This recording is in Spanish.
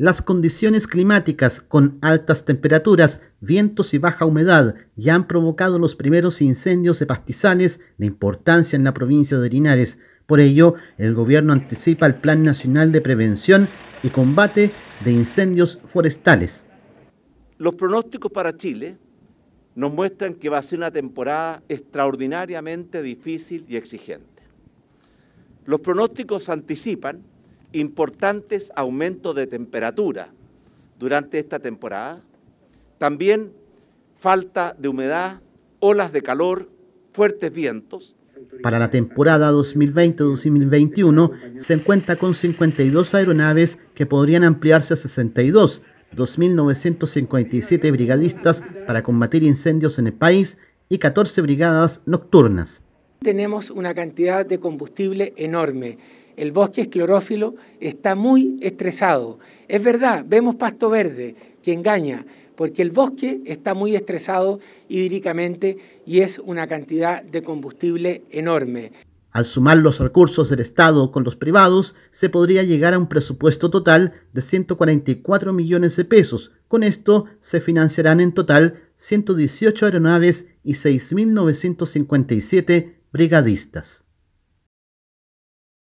Las condiciones climáticas con altas temperaturas, vientos y baja humedad ya han provocado los primeros incendios de pastizales de importancia en la provincia de Linares. Por ello, el gobierno anticipa el Plan Nacional de Prevención y Combate de Incendios Forestales. Los pronósticos para Chile nos muestran que va a ser una temporada extraordinariamente difícil y exigente. Los pronósticos anticipan importantes aumentos de temperatura durante esta temporada, también falta de humedad, olas de calor, fuertes vientos. Para la temporada 2020-2021 se cuenta con 52 aeronaves que podrían ampliarse a 62, 2.957 brigadistas para combatir incendios en el país y 14 brigadas nocturnas. Tenemos una cantidad de combustible enorme el bosque esclerófilo está muy estresado. Es verdad, vemos pasto verde que engaña, porque el bosque está muy estresado hídricamente y es una cantidad de combustible enorme. Al sumar los recursos del Estado con los privados, se podría llegar a un presupuesto total de 144 millones de pesos. Con esto se financiarán en total 118 aeronaves y 6.957 brigadistas.